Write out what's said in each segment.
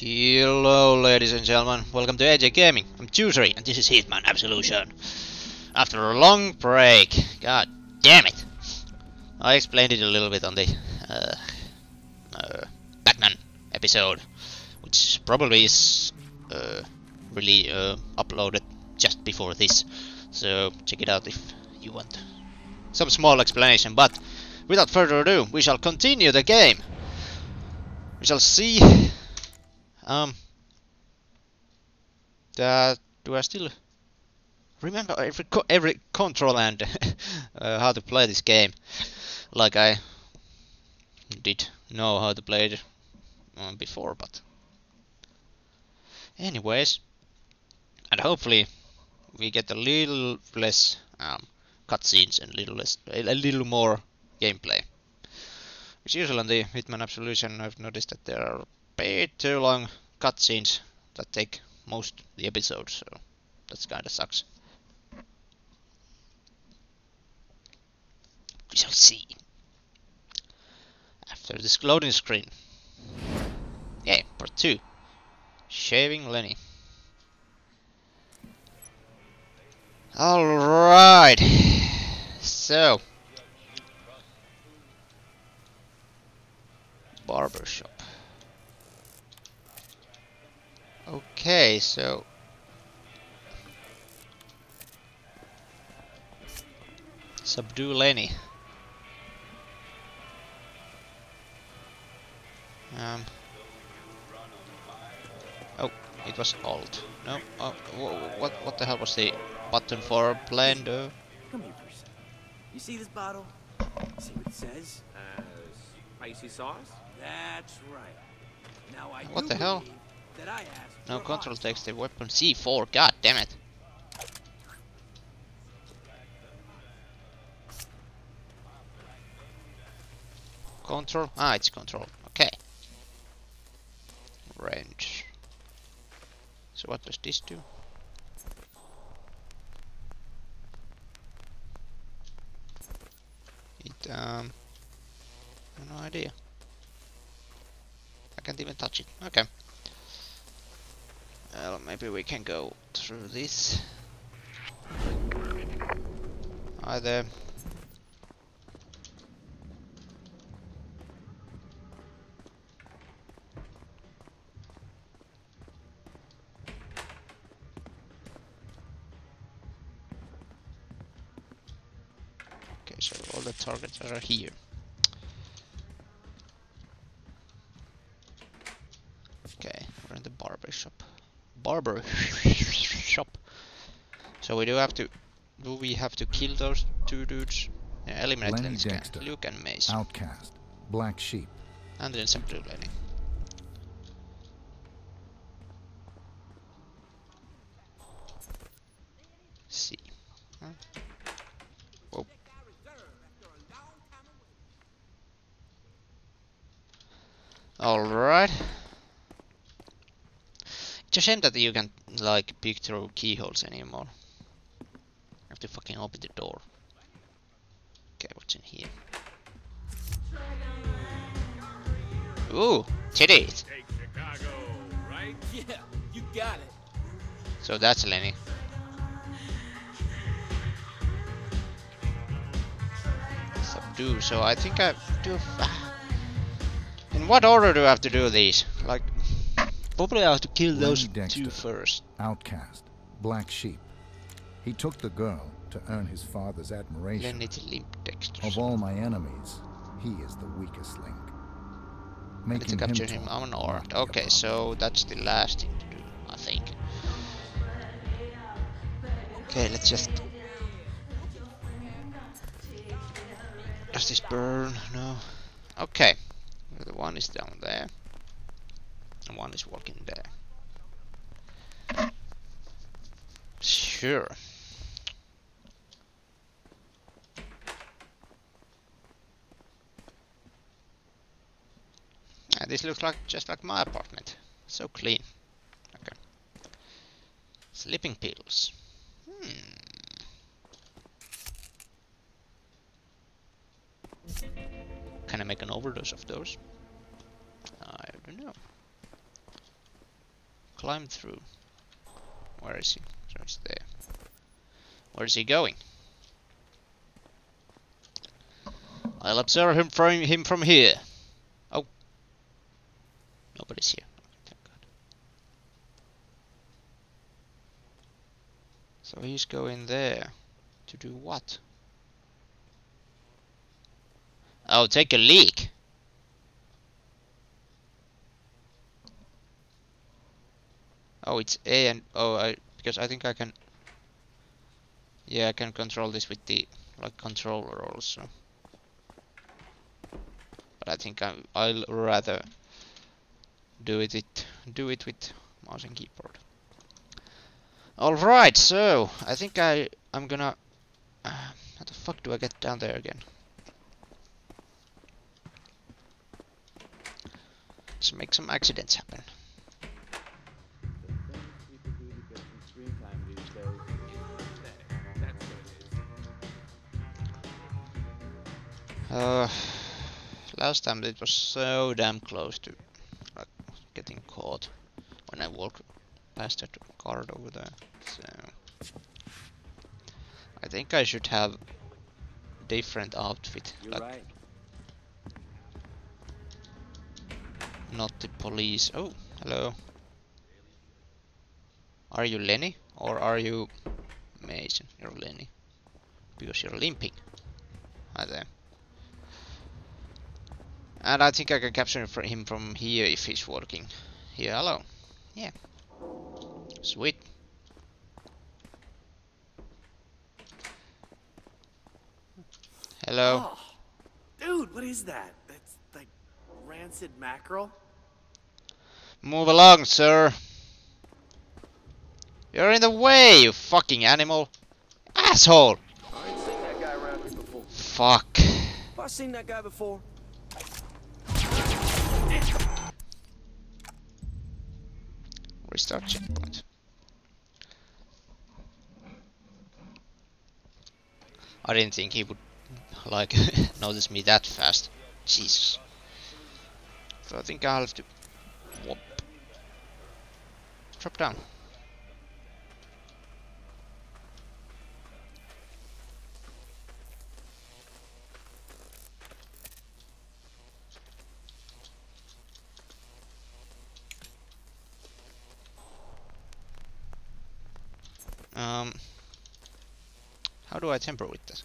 Hello ladies and gentlemen, welcome to AJ Gaeming. I'm Juuseri and this is Hitman Absolution. After a long break, god damn it. I explained it a little bit on the uh, uh, Batman episode, which probably is uh, really uh, uploaded just before this. So check it out if you want some small explanation. But without further ado, we shall continue the game. We shall see um, do I still remember every co every control and uh, how to play this game, like I did know how to play it um, before, but anyways, and hopefully we get a little less um, cutscenes and little less, a little more gameplay. As usually on the Hitman Absolution, I've noticed that there are bit too long cutscenes that take most the episode, so that's kinda sucks. We shall see. After this loading screen. Yeah, part 2. Shaving Lenny. Alright. So. Barbershop. Okay, so... Subdue Lenny. Um... Oh, it was alt. No, oh, what what the hell was the button for blender? Come here for a second. You see this bottle? See what it says? Uh, spicy sauce? That's right. Now I What the hell? Believe That I asked No control takes the weapon C4, god damn it. Control? Ah, it's control. Okay. Range. So what does this do? It, um... No idea. I can't even touch it. Okay. Well, maybe we can go through this. Hi there. Okay, so all the targets are here. Okay, we're in the barber shop. Barber shop. So we do have to. Do we have to kill those two dudes? Yeah, eliminate Lenny Lenny Scan, Dexter. Luke and Mace. Outcast, Black Sheep, And then some blue. See. Huh? Whoa. Alright. It's a shame that you can't like peek through keyholes anymore. You have to fucking open the door. Okay, what's in here? Ooh, titties. Chicago, right? Yeah, you got it. So that's Lenny. Subdue. So I think I do. In what order do I have to do these? Probably I have to kill those Dexter. first. Outcast, Black Sheep. He took the girl to earn his father's admiration. Lenny the Limp Dexter. Of all my enemies, he is the weakest link. Need to capture him him will not Okay, so that's the last thing to do, I think. Okay, let's just. Does this burn? No. Okay. The one is down there. And one is walking there. Sure. This looks like just like my apartment. So clean. Okay. Sleeping pills. Hmm. Can I make an overdose of those? I don't know. Climb through. Where is he? It's there. Where is he going? I'll observe him from him from here. Oh. Nobody's here. So he's going there. To do what? Oh, take a leak. Oh, it's A and oh, I because I think I can. Yeah, I can control this with the like controller also. But I think I I'll rather do it it do it with mouse and keyboard. All right, so I think I I'm gonna. Uh, how the fuck do I get down there again? Let's make some accidents happen. Uh, last time it was so damn close to like, getting caught when I walked past that guard over there. So I think I should have different outfit, You're like right. not the police. Oh, hello. Are you Lenny or are you Mason? You're Lenny because you're limping. Hi there. And I think I can capture him from here if he's walking. Here, hello. Yeah. Sweet. Hello. Oh, dude, what is that? That's like rancid mackerel. Move along, sir. You're in the way, you fucking animal. Asshole. I ain't seen that guy around here before. Fuck. Have I seen that guy before? Restart checkpoint. I didn't think he would like notice me that fast. Jesus. So I think I'll have to whoop. Drop down. Um, how do I temper with this?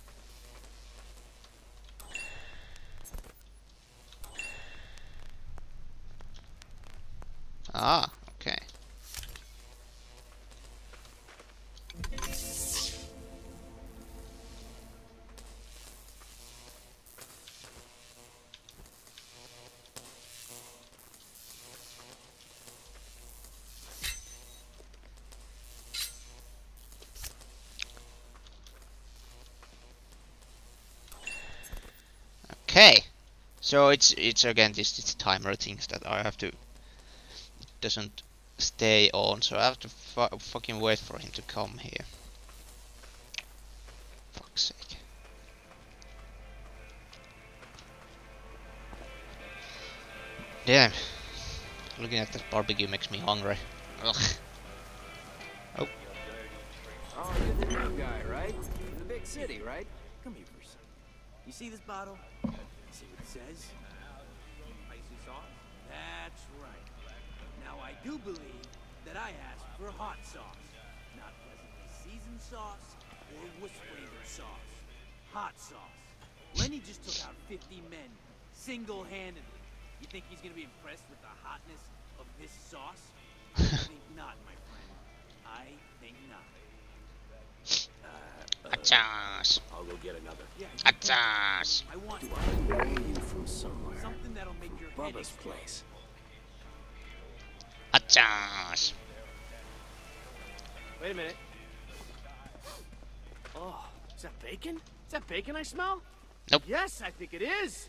Ah, So it's it's again this, this timer things that I have to it doesn't stay on, so I have to fu- fucking wait for him to come here. Fuck's sake. Damn. Looking at this barbecue makes me hungry. Ugh. Oh, oh you're the new guy, right? In the big city, right? Come here for a second. You see this bottle? See what it says? Spicy sauce? That's right. Now I do believe that I asked for hot sauce, not pleasantly seasoned sauce or flavored sauce. Hot sauce. Lenny just took out 50 men, single-handedly. You think he's gonna be impressed with the hotness of this sauce? I think not, my friend. I think not. Uh, uh, Achas. I'll go get another. Yeah, you can't- Achas. I want know you from somewhere. something that'll make your head Bubba's place. Achas. Wait a minute. Oh, is that bacon? Is that bacon I smell? Nope. Yes, I think it is.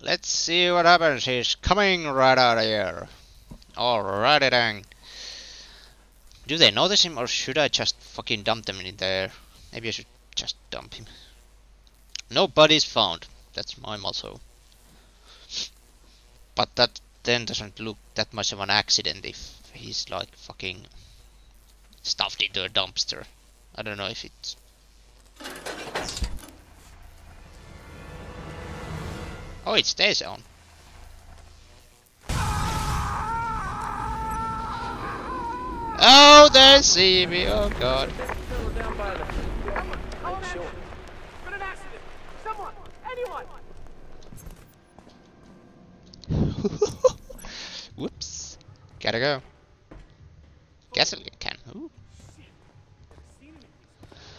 Let's see what happens. He's coming right out of here. Alrighty then. Do they notice him or should I just fucking dump them in there? Maybe I should just dump him. No body's found. That's my motto. But that then doesn't look that much of an accident if he's like fucking stuffed into a dumpster. I don't know if it's. Oh, it stays on. Oh, they see me. Oh god. Whoops. Gotta go. Gasoline can. Ooh.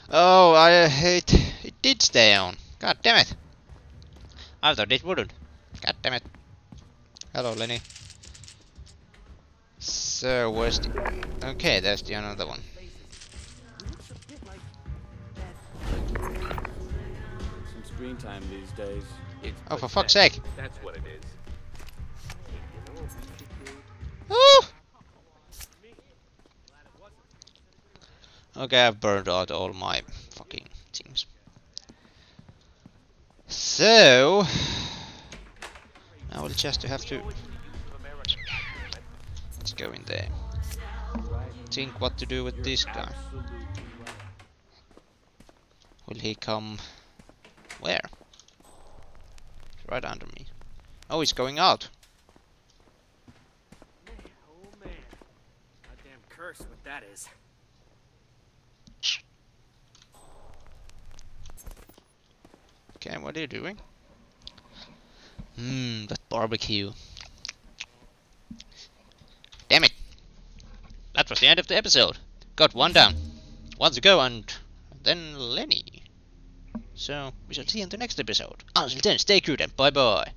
Oh, I uh, hate. It did stay on. God damn it. I thought it wouldn't. God damn it. Hello, Lenny. So, where's the... Okay, there's the another one. Some screen time these days. It's Oh, for fuck's sake. That's what it is. Ooh! Okay, I've burned out all my fucking things. So... Now we'll just have to... Let's go in there. Think what to do with this guy. Will he come... Where? Right under me. Oh, he's going out. Oh man. Goddamn curse what that is. Okay, what are you doing? Hmm, that barbecue. Damn it! That was the end of the episode. Got one down. One to go and then Lenny. So, we shall see you in the next episode. Until then, stay good and bye bye.